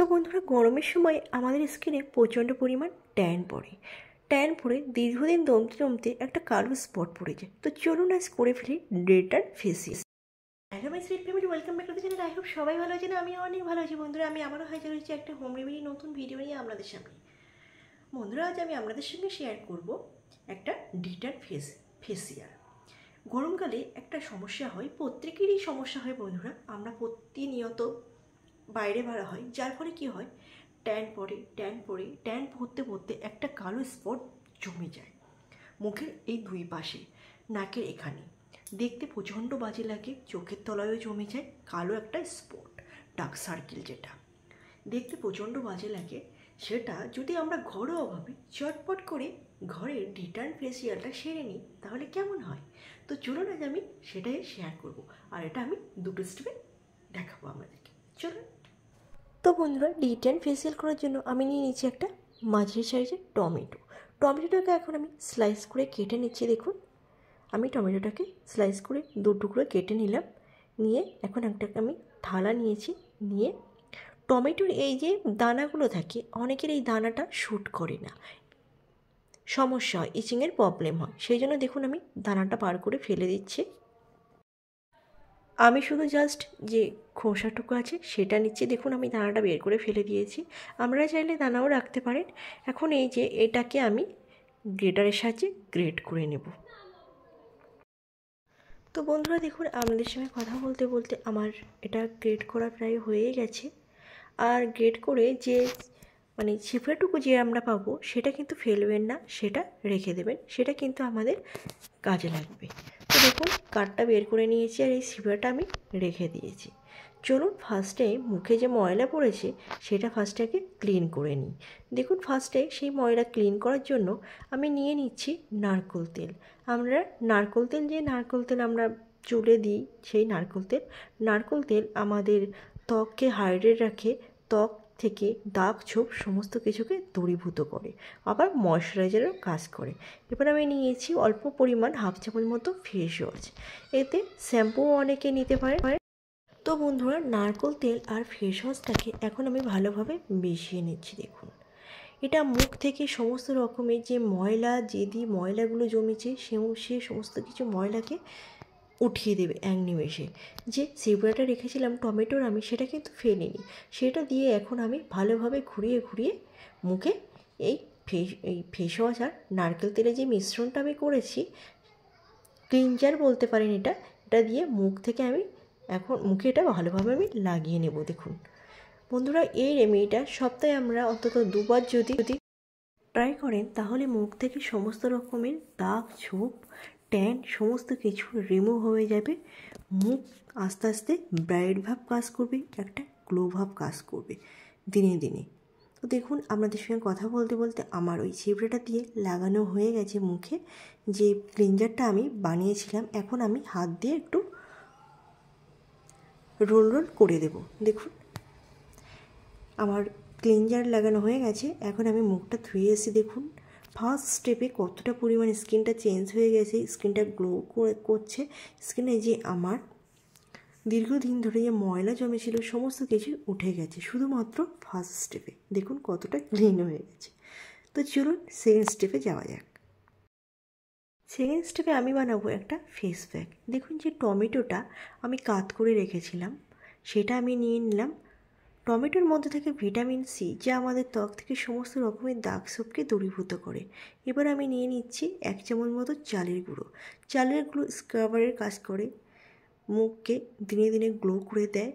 তো বন্ধুরা, গরমের সময় আমাদের স্কিনে প্রচণ্ড পরিমাণ ট্যান পড়ে। ট্যান পড়ে, দীর্ঘদিন দমতে দমতে একটা কালো স্পট পড়ে যায়। তো চলুন আজ করে ফেলি ডেটার ফেসিস। Hello my sweet family welcome back to channel I hope সবাই ভালো আছেন আমি অনেক ভালো আছি। বন্ধুরা, আমি আবারও হাজার হয়েছি একটা হোম রেমেডি নতুন ভিডিও নিয়ে আপনাদের সামনে। বন্ধুরা, আজ আমি আপনাদের সঙ্গে শেয়ার করব একটা ডিটার ফেস, ফেসিয়াল। গরমকালে একটা সমস্যা হয়, প্রত্যেকেরই সমস্যা হয় বন্ধুরা। আমরা প্রতিনিয়ত বাইরে ভাড়া হয়। যার ফলে কী হয়? ট্যান পড়ে ট্যান পড়ে, ট্যান পরতে পড়তে একটা কালো স্পট জমে যায়। মুখের এই দুই পাশে, নাকের এখানে। দেখতে প্রচণ্ড বাজে লাগে, চোখের তলায়ও জমে যায় কালো একটা স্পট, ডার্ক সার্কেল যেটা। দেখতে প্রচণ্ড বাজে লাগে, সেটা যদি আমরা ঘরোয়াভাবে চটপট করে ঘরের রিটার্ন ফেসিয়ালটা সেরে নিই, তাহলে কেমন হয়? তো চলুন আজ আমি সেটাই শেয়ার করব। আর এটা আমি দুটো স্টেপে দেখাবো আমাদেরকে চলুন। তো বন্ধুরা রিটার্ন ফেসিয়াল করার জন্য আমি নিয়ে নিচ্ছি একটা মাঝারি সাইজের টমেটো। টমেটোটাকে এখন আমি স্লাইস করে কেটে নিচ্ছি, দেখুন। আমি টমেটোটাকে স্লাইস করে দু টুকরো কেটে নিলাম। নিয়ে এখন একটা আমি থালা নিয়েছি, নিয়ে টমেটোর এই যে দানাগুলো থাকে, অনেকের এই দানাটা শ্যুট করে না। সমস্যা হয় ইচিংয়ের প্রবলেম হয়। সেই জন্য দেখুন আমি দানাটা পার করে ফেলে দিচ্ছি। আমি শুধু জাস্ট যে খোসাটুকু আছে সেটা নিচ্ছি। দেখুন, আমি দানাটা বের করে ফেলে দিয়েছি। আমরা চাইলে দানাও রাখতে পারেন। এখন এই যে এটাকে আমি গ্রেটারের সাহায্যে গ্রেট করে নেব। তো বন্ধুরা, দেখুন আপনাদের সঙ্গে কথা বলতে বলতে আমার এটা গ্রেড করা প্রায় হয়ে গেছে। আর গ্রেড করে যে মানে ছিপড়াটুকু যে আমরা পাবো, সেটা কিন্তু ফেলবেন না, সেটা রেখে দেবেন। সেটা কিন্তু আমাদের কাজে লাগবে। দেখুন, কাঠটা বের করে নিয়েছি আর এই ছিপড়াটা আমি রেখে দিয়েছি। চলুন ফার্স্টে মুখে যে ময়লা পড়েছে, সেটা ফার্স্টে আগে ক্লিন করে নিই। দেখুন ফার্স্টে সেই ময়লা ক্লিন করার জন্য আমি নিয়ে নিচ্ছি নারকোল তেল। আমরা নারকোল তেল, যে নারকোল তেল আমরা চুলে দিই, সেই নারকোল তেল। নারকোল তেল আমাদের ত্বককে হাইড্রেট রাখে। ত্বক থেকে দাগ, ছোপ সমস্ত কিছুকে দূরীভূত করে, আবার ময়শ্চারাইজারও কাজ করে। এবার আমি নিয়েছি অল্প পরিমাণ হাফ চামচ মতো ফেস ওয়াশ এতে শ্যাম্পুও অনেকে নিতে পারে। তো বন্ধুরা, নারকোল তেল আর ফেস ওয়াশটাকে এখন আমি ভালোভাবে মিশিয়ে নিচ্ছি, দেখুন। এটা মুখ থেকে সমস্ত রকমের যে ময়লা যেদি ময়লাগুলো জমেছে সে সে সমস্ত কিছু ময়লাকে উঠিয়ে দেবে এক নিমেষে যে সিবড়াটা রেখেছিলাম টমেটোর আমি সেটা কিন্তু ফেলিনি। সেটা দিয়ে এখন আমি ভালোভাবে ঘুরিয়ে ঘুরিয়ে মুখে এই ফেস এই ফেস ওয়াশ আর নারকেল তেলে যে মিশ্রণটা আমি করেছি, ক্লিনজার বলতে পারেন এটা এটা দিয়ে মুখ থেকে আমি এখন মুখে এটা ভালোভাবে আমি লাগিয়ে নেব, দেখুন। বন্ধুরা, এই রেমেডিটা সপ্তাহে আমরা অন্তত দুবার যদি যদি ট্রাই করেন, তাহলে মুখ থেকে সমস্ত রকমের দাগ ছোপ ট্যান সমস্ত কিছু রিমুভ হয়ে যাবে। মুখ আস্তে আস্তে ব্রাইট ভাব কাজ করবে, একটা গ্লো ভাব কাজ করবে দিনে দিনে। তো দেখুন, আপনাদের সঙ্গে কথা বলতে বলতে আমার ওই ছিবড়াটা দিয়ে লাগানো হয়ে গেছে মুখে। যে ক্লিনজারটা আমি বানিয়েছিলাম, এখন আমি হাত দিয়ে একটু রোল রোল করে দেব। দেখুন, আমার ক্লিনজার লাগানো হয়ে গেছে। এখন আমি মুখটা ধুয়ে এসে দেখুন ফার্স্ট স্টেপে কতটা পরিমাণ স্কিনটা চেঞ্জ হয়ে গেছে, স্কিনটা গ্লো করছে, স্কিনে যে আমার দীর্ঘদিন ধরে যে ময়লা জমেছিল, সমস্ত কিছু উঠে গেছে, শুধুমাত্র ফার্স্ট স্টেপে। দেখুন কতটা ক্লিন হয়ে গেছে। তো চলুন সেকেন্ড স্টেপে যাওয়া যাক। সেকেন্ড স্টেপে আমি বানাবো একটা ফেস প্যাক দেখুন যে টমেটোটা আমি কাত করে রেখেছিলাম, সেটা আমি নিয়ে নিলাম। টমেটোর মধ্যে থেকে ভিটামিন সি, যা আমাদের ত্বক থেকে সমস্ত রকমের দাগ সোপকে দূরীভূত করে। এবার আমি নিয়ে নিচ্ছি এক চামচ মতো চালের গুঁড়ো। চালের গুঁড়ো স্ক্রাবারের কাজ করে। মুখকে দিনে দিনে গ্লো করে দেয়।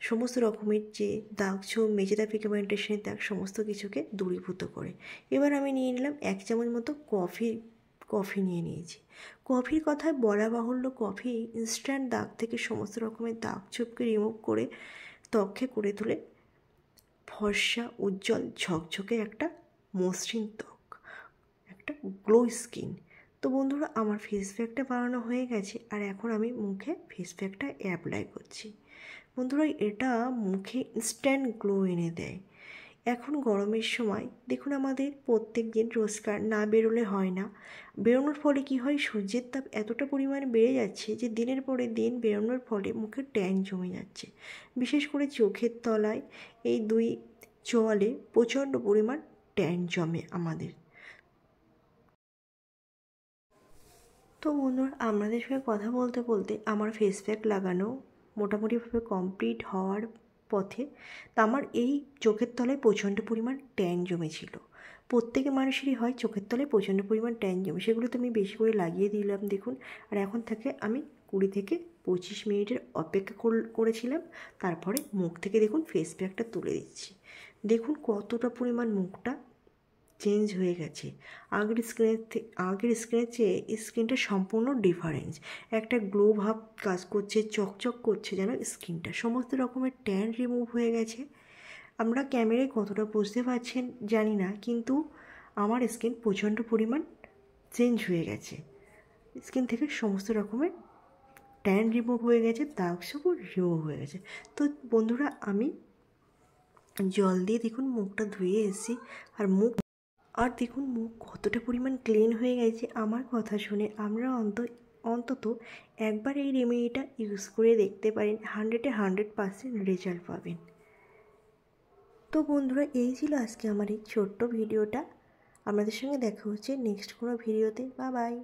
সমস্ত রকমের যে দাগ ছোপ, মেজেদা পিগমেন্টেশনের দাগ, সমস্ত কিছুকে দূরীভূত করে। এবার আমি নিয়ে নিলাম এক চামচ মতো কফি কফি নিয়ে নিয়েছি। কফির কথায় বলা বাহুল্য কফি ইনস্ট্যান্ট দাগ থেকে সমস্ত রকমের দাগ ছোপকে রিমুভ করে ত্বককে করে তোলে। ফর্সা, উজ্জ্বল, ঝকঝকে একটা মসৃণ ত্বক, একটা গ্লো স্কিন তো বন্ধুরা, আমার ফেস প্যাকটা বানানো হয়ে গেছে আর এখন আমি মুখে ফেস প্যাকটা অ্যাপ্লাই করছি। বন্ধুরা, এটা মুখে ইনস্ট্যান্ট গ্লো এনে দেয়। এখন গরমের সময়, দেখুন আমাদের প্রত্যেক দিন রোজগার না বেরোলে হয় না। বেরোনোর ফলে কি হয়? সূর্যের তাপ এতটা পরিমাণে বেড়ে যাচ্ছে যে দিনের পরে দিন বেরোনোর ফলে মুখে ট্যান জমে যাচ্ছে। বিশেষ করে চোখের তলায় এই দুই চলে প্রচণ্ড পরিমাণ ট্যান জমে আমাদের। তো বন্ধুরা, আপনাদের সঙ্গে কথা বলতে বলতে আমার ফেস প্যাক লাগানো মোটামুটিভাবে কমপ্লিট হওয়ার পথে আমার এই চোখের তলায় প্রচণ্ড পরিমাণ ট্যান জমেছিল। প্রত্যেকে মানুষেরই হয় চোখের তলায় প্রচণ্ড পরিমাণ ট্যান জমে। সেগুলো তো আমি বেশি করে লাগিয়ে দিলাম, দেখুন। আর এখন থেকে আমি কুড়ি থেকে পঁচিশ মিনিটের অপেক্ষা করেছিলাম। তারপরে মুখ থেকে দেখুন ফেস প্যাকটা তুলে দিচ্ছি। দেখুন কতটা পরিমাণ মুখটা চেঞ্জ হয়ে গেছে। আগের স্ক্রিনের আগের স্ক্রিনের চেয়ে স্ক্রিনটা সম্পূর্ণ ডিফারেন্স একটা গ্লো ভাব কাজ করছে, চকচক করছে যেন স্কিনটা সমস্ত রকমের ট্যান রিমুভ হয়ে গেছে। আমরা ক্যামেরায় কতটা বুঝতে পারছেন জানি না, কিন্তু আমার স্কিন প্রচণ্ড পরিমাণ চেঞ্জ হয়ে গেছে। স্কিন থেকে সমস্ত রকমের ট্যান রিমুভ হয়ে গেছে দাগ সবও রিমুভ হয়ে গেছে। তো বন্ধুরা, আমি জল দিয়ে দেখুন মুখটা ধুয়ে এসেছি, আর মুখ আর দেখুন, মুখ কতটা পরিমাণ ক্লিন হয়ে গেছে আমার কথা শুনে। আমরা অন্ত, অন্তত একবার এই রেমেডিটা ইউজ করে দেখতে পারেন হান্ড্রেডে হান্ড্রেড পারসেন্ট রেজাল্ট পাবেন। তো বন্ধুরা, এই ছিল আজকে আমার এই ছোট্ট ভিডিওটা। আপনাদের সঙ্গে দেখা হচ্ছে নেক্সট কোনো ভিডিওতে। বা বাই